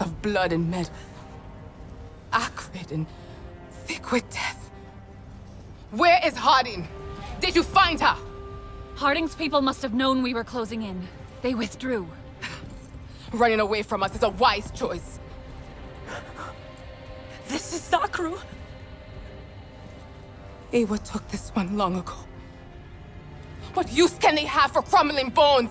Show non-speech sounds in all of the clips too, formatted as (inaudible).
of blood and metal. Acrid and thick with death. Where is Harding? Did you find her? Harding's people must have known we were closing in. They withdrew. (sighs) Running away from us is a wise choice. (sighs) This is Zakru. Eywa took this one long ago. What use can they have for crumbling bones?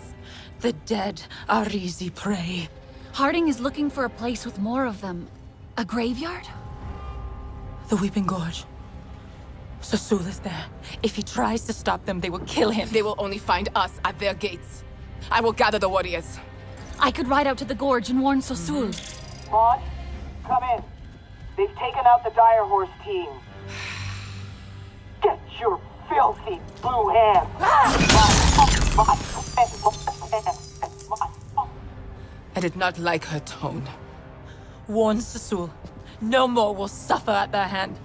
The dead are easy prey. Harding is looking for a place with more of them. A graveyard? The Weeping Gorge. Sasul is there. If he tries to stop them, they will kill him. They will only find us at their gates. I will gather the warriors. I could ride out to the gorge and warn Sasul. Maud, mm-hmm. come in. They've taken out the Dire Horse team. (sighs) Get your filthy blue hands! Ah! I did not like her tone. Warn Sasul. No more will suffer at their hand.